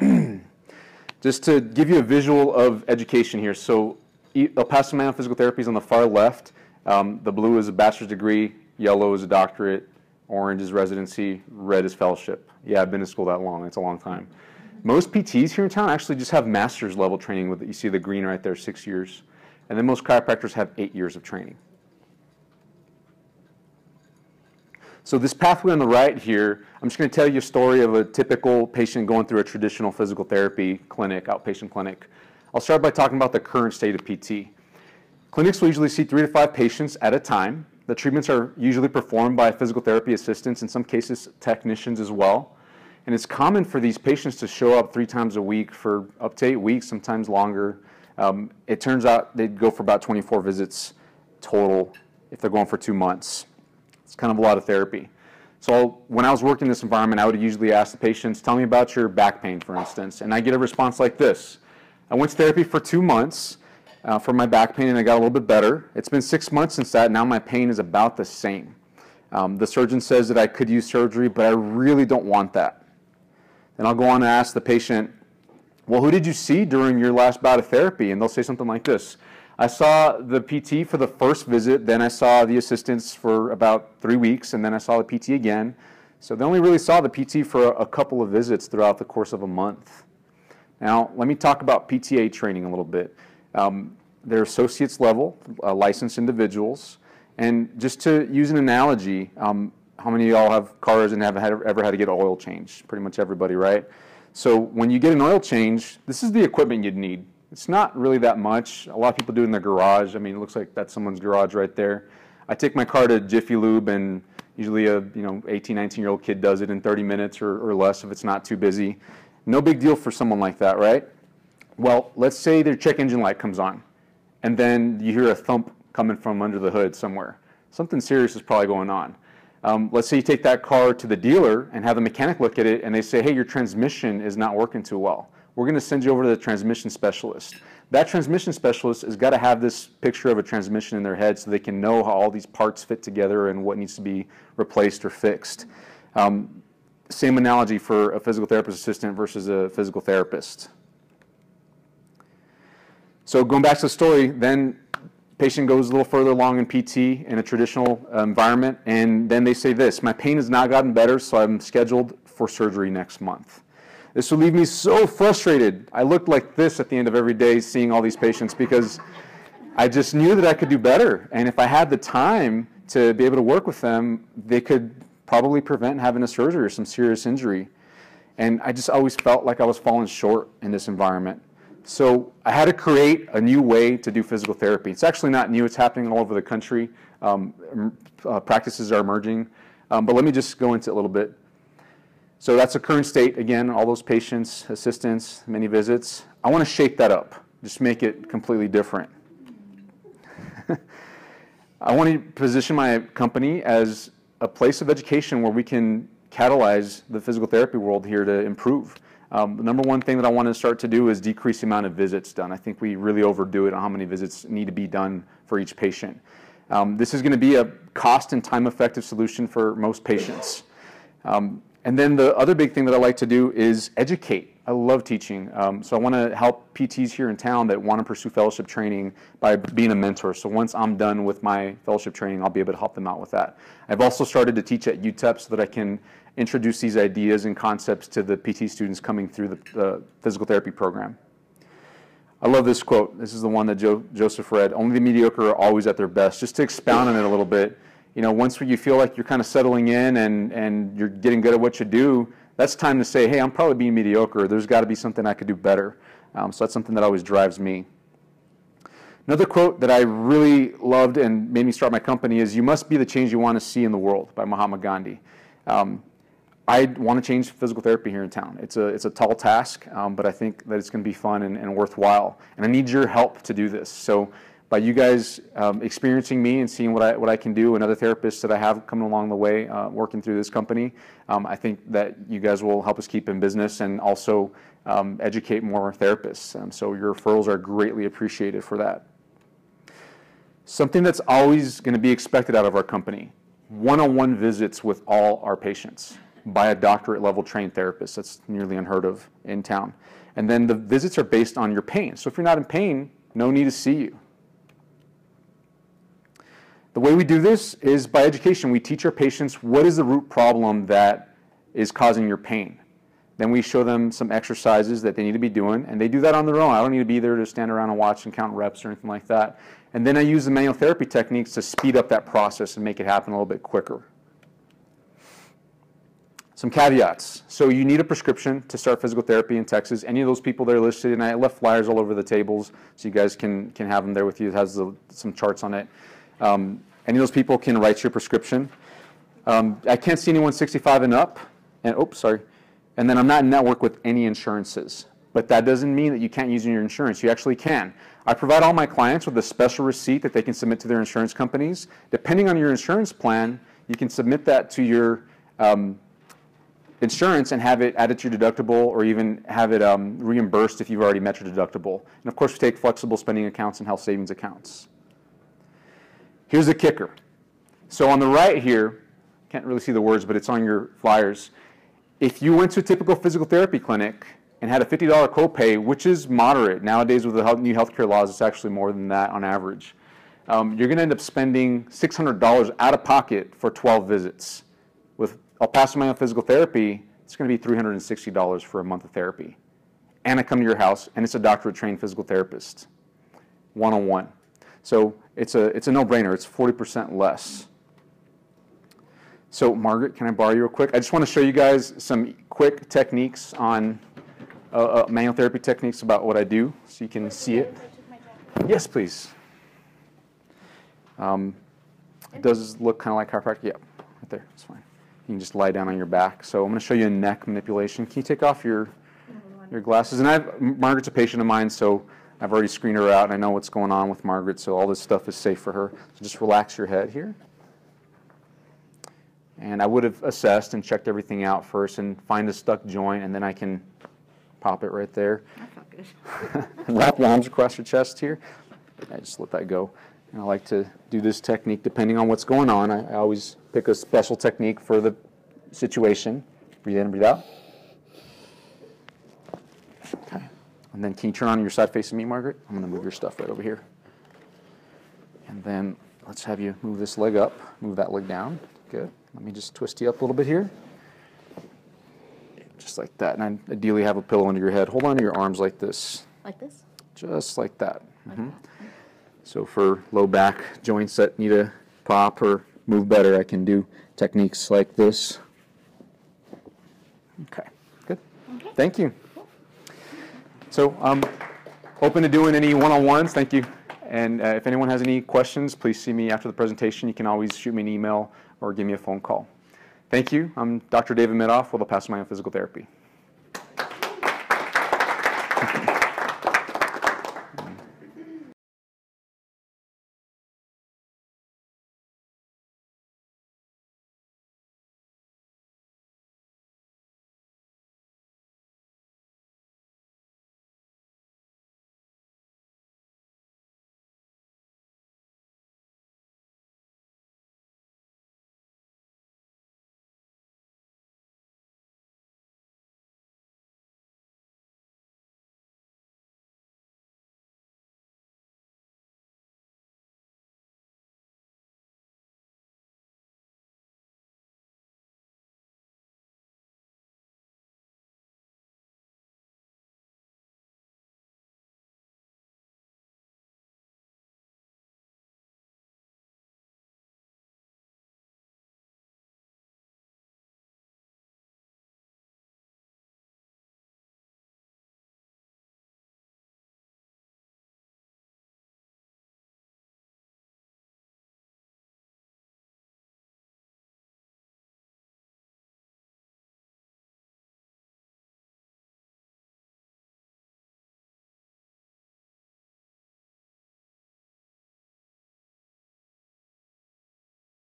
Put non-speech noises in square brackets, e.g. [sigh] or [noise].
[clears throat] Just to give you a visual of education here. So El Paso Man Physical Therapy is on the far left. Um, the blue is a bachelor's degree, yellow is a doctorate, orange is residency, red is fellowship. Yeah, I've been to school that long. It's a long time. Most PTs here in town actually just have master's level training with, you see the green right there, six years. And then most chiropractors have eight years of training. So this pathway on the right here, I'm just going to tell you a story of a typical patient going through a traditional physical therapy clinic, outpatient clinic. I'll start by talking about the current state of PT. Clinics will usually see three to five patients at a time. The treatments are usually performed by physical therapy assistants, in some cases technicians as well. And it's common for these patients to show up three times a week for up to eight weeks, sometimes longer. Um, it turns out they'd go for about 24 visits total if they're going for two months. It's kind of a lot of therapy. So when I was working in this environment, I would usually ask the patients, tell me about your back pain, for instance. And I get a response like this. I went to therapy for two months uh, for my back pain and I got a little bit better. It's been six months since that. Now my pain is about the same. Um, the surgeon says that I could use surgery, but I really don't want that. And I'll go on and ask the patient, well, who did you see during your last bout of therapy? And they'll say something like this. I saw the PT for the first visit, then I saw the assistants for about three weeks, and then I saw the PT again. So they only really saw the PT for a, couple of visits throughout the course of a month. Now, let me talk about PTA training a little bit. Um, they're associates level, uh, licensed individuals. And just to use an analogy, um, how many of y'all have cars and have had, ever had to get an oil changed? Pretty much everybody, right? So when you get an oil change, this is the equipment you'd need. It's not really that much. A lot of people do it in their garage. I mean, it looks like that's someone's garage right there. I take my car to Jiffy Lube, and usually a you know 18, 19 year old kid does it in 30 minutes or, or less if it's not too busy. No big deal for someone like that, right? Well, let's say their check engine light comes on, and then you hear a thump coming from under the hood somewhere. Something serious is probably going on. Um, let's say you take that car to the dealer and have the mechanic look at it, and they say, hey, your transmission is not working too well we're going to send you over to the transmission specialist. That transmission specialist has got to have this picture of a transmission in their head so they can know how all these parts fit together and what needs to be replaced or fixed. Um, same analogy for a physical therapist assistant versus a physical therapist. So going back to the story, then patient goes a little further along in PT in a traditional environment, and then they say this, my pain has not gotten better, so I'm scheduled for surgery next month. This would leave me so frustrated. I looked like this at the end of every day seeing all these patients because I just knew that I could do better. And if I had the time to be able to work with them, they could probably prevent having a surgery or some serious injury. And I just always felt like I was falling short in this environment. So I had to create a new way to do physical therapy. It's actually not new, it's happening all over the country. Um, uh, practices are emerging. Um, but let me just go into it a little bit. So that's the current state. Again, all those patients, assistants, many visits. I want to shake that up, just make it completely different. [laughs] I want to position my company as a place of education where we can catalyze the physical therapy world here to improve. Um, the number one thing that I want to start to do is decrease the amount of visits done. I think we really overdo it on how many visits need to be done for each patient. Um, this is going to be a cost and time effective solution for most patients. Um, and then the other big thing that I like to do is educate. I love teaching. Um, so I want to help PTs here in town that want to pursue fellowship training by being a mentor. So once I'm done with my fellowship training, I'll be able to help them out with that. I've also started to teach at UTEP so that I can introduce these ideas and concepts to the PT students coming through the, the physical therapy program. I love this quote. This is the one that jo Joseph read. Only the mediocre are always at their best. Just to expound on it a little bit, you know, once you feel like you're kind of settling in and, and you're getting good at what you do, that's time to say, hey, I'm probably being mediocre. There's got to be something I could do better. Um, so that's something that always drives me. Another quote that I really loved and made me start my company is, you must be the change you want to see in the world by Mahatma Gandhi. Um, I want to change physical therapy here in town. It's a, it's a tall task, um, but I think that it's going to be fun and, and worthwhile. And I need your help to do this. So by you guys um, experiencing me and seeing what I, what I can do and other therapists that I have coming along the way uh, working through this company, um, I think that you guys will help us keep in business and also um, educate more therapists. Um, so your referrals are greatly appreciated for that. Something that's always going to be expected out of our company, one-on-one visits with all our patients. by a doctorate level trained therapist. That's nearly unheard of in town. And then the visits are based on your pain. So if you're not in pain, no need to see you. The way we do this is by education. We teach our patients what is the root problem that is causing your pain. Then we show them some exercises that they need to be doing, and they do that on their own. I don't need to be there to stand around and watch and count reps or anything like that. And then I use the manual therapy techniques to speed up that process and make it happen a little bit quicker. Some caveats. So you need a prescription to start physical therapy in Texas. Any of those people that are listed, and I left flyers all over the tables so you guys can, can have them there with you. It has the, some charts on it. Um, any of those people can write your prescription. Um, I can't see anyone 65 and up. And oops, sorry. And then I'm not in network with any insurances. But that doesn't mean that you can't use your insurance. You actually can. I provide all my clients with a special receipt that they can submit to their insurance companies. Depending on your insurance plan, you can submit that to your um, insurance and have it added to your deductible or even have it um, reimbursed if you've already met your deductible. And of course, we take flexible spending accounts and health savings accounts. Here's the kicker. So on the right here, can't really see the words, but it's on your flyers. If you went to a typical physical therapy clinic and had a $50 copay, which is moderate. Nowadays with the new healthcare laws, it's actually more than that on average. Um, you're going to end up spending $600 out of pocket for 12 visits. With El Paso Manual Physical Therapy, it's going to be $360 for a month of therapy. And I come to your house, and it's a doctorate-trained physical therapist, one-on-one. So it's a, it's a no-brainer. It's 40% less. So Margaret, can I borrow you real quick? I just want to show you guys some quick techniques on uh, uh, manual therapy techniques about what I do so you can see it. Yes, please. Um, it does look kind of like chiropractic. Yeah, right there. It's fine. You can just lie down on your back. So I'm going to show you a neck manipulation. Can you take off your your glasses? And I've, Margaret's a patient of mine, so I've already screened her out and I know what's going on with Margaret, so all this stuff is safe for her. So just relax your head here. And I would have assessed and checked everything out first and find a stuck joint, and then I can pop it right there. and [laughs] wrap your arms across your chest here. I just let that go. And I like to do this technique depending on what's going on. I, I always pick a special technique for the situation. Breathe in breathe out. Okay. And then can you turn on your side facing me, Margaret? I'm going to move your stuff right over here. And then let's have you move this leg up, move that leg down. Good. Let me just twist you up a little bit here. Just like that. And I ideally have a pillow under your head. Hold on to your arms like this. Like this? Just like that. Mm -hmm. So for low back joints that need a pop or move better, I can do techniques like this. Okay, good. Okay. Thank you. So I'm um, open to doing any one-on-ones. Thank you. And uh, if anyone has any questions, please see me after the presentation. You can always shoot me an email or give me a phone call. Thank you. I'm Dr. David Middaugh with El Paso Manual Physical Therapy.